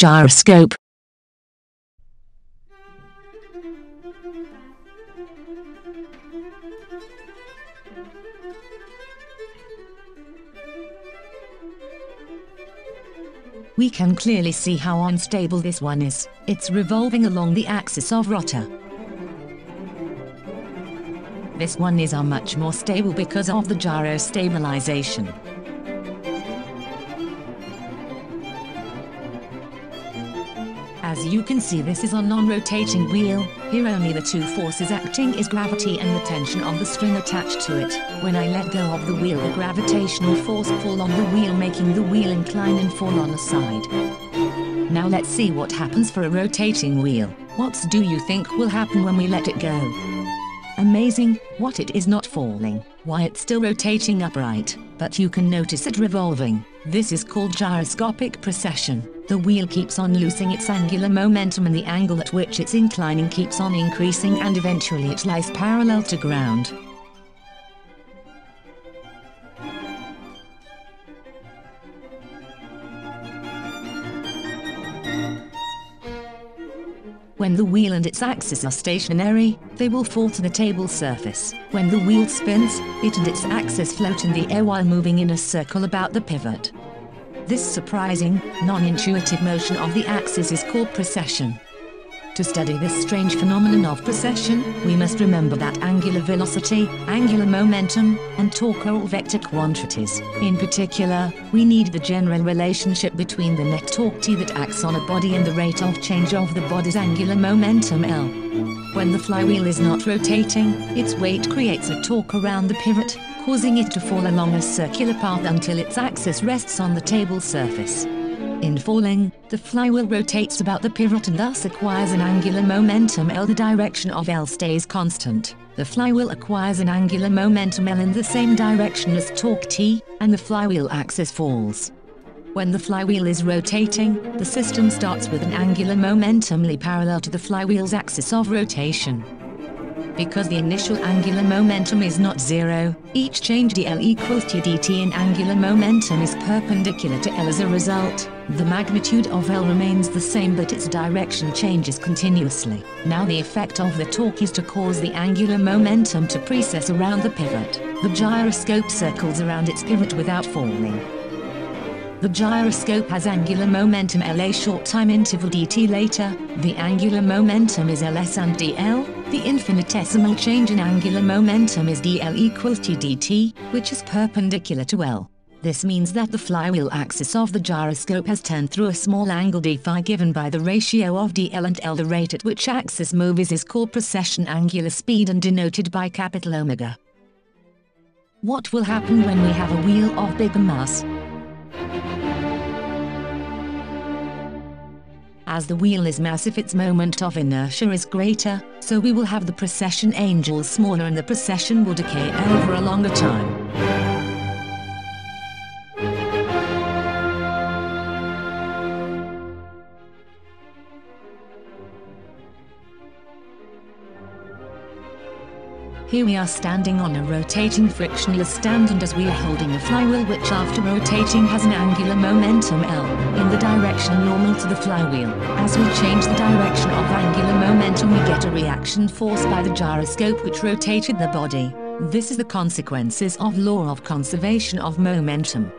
Gyroscope We can clearly see how unstable this one is. It's revolving along the axis of rotor. This one is are much more stable because of the gyro stabilization. As you can see this is a non-rotating wheel, here only the two forces acting is gravity and the tension of the string attached to it. When I let go of the wheel the gravitational force pull on the wheel making the wheel incline and fall on the side. Now let's see what happens for a rotating wheel. What do you think will happen when we let it go? Amazing, what it is not falling, why it's still rotating upright, but you can notice it revolving. This is called gyroscopic precession. The wheel keeps on losing its angular momentum and the angle at which it's inclining keeps on increasing and eventually it lies parallel to ground. When the wheel and its axis are stationary, they will fall to the table surface. When the wheel spins, it and its axis float in the air while moving in a circle about the pivot. This surprising, non-intuitive motion of the axis is called precession. To study this strange phenomenon of precession, we must remember that angular velocity, angular momentum, and torque are vector quantities. In particular, we need the general relationship between the net torque T that acts on a body and the rate of change of the body's angular momentum L. When the flywheel is not rotating, its weight creates a torque around the pivot, causing it to fall along a circular path until its axis rests on the table surface. In falling, the flywheel rotates about the pivot and thus acquires an angular momentum L. The direction of L stays constant. The flywheel acquires an angular momentum L in the same direction as torque T, and the flywheel axis falls. When the flywheel is rotating, the system starts with an angular momentum L parallel to the flywheel's axis of rotation. Because the initial angular momentum is not zero, each change dl equals to dt in angular momentum is perpendicular to L as a result, the magnitude of L remains the same but its direction changes continuously. Now the effect of the torque is to cause the angular momentum to precess around the pivot. The gyroscope circles around its pivot without falling. The gyroscope has angular momentum LA short time interval dt later, the angular momentum is Ls and dl, the infinitesimal change in angular momentum is dl equals to dt, which is perpendicular to L. This means that the flywheel axis of the gyroscope has turned through a small angle d phi given by the ratio of dl and L. The rate at which axis moves is called precession angular speed and denoted by capital omega. What will happen when we have a wheel of bigger mass? As the wheel is massive its moment of inertia is greater, so we will have the precession angles smaller and the precession will decay over a longer time. Here we are standing on a rotating frictionless stand and as we are holding a flywheel which after rotating has an angular momentum L, in the direction normal to the flywheel. As we change the direction of angular momentum we get a reaction force by the gyroscope which rotated the body. This is the consequences of law of conservation of momentum.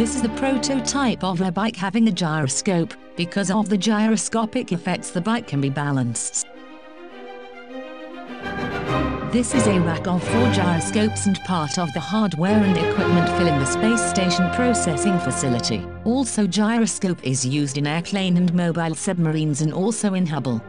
This is the prototype of a bike having a gyroscope. Because of the gyroscopic effects the bike can be balanced. This is a rack of four gyroscopes and part of the hardware and equipment filling the space station processing facility. Also gyroscope is used in airplane and mobile submarines and also in Hubble.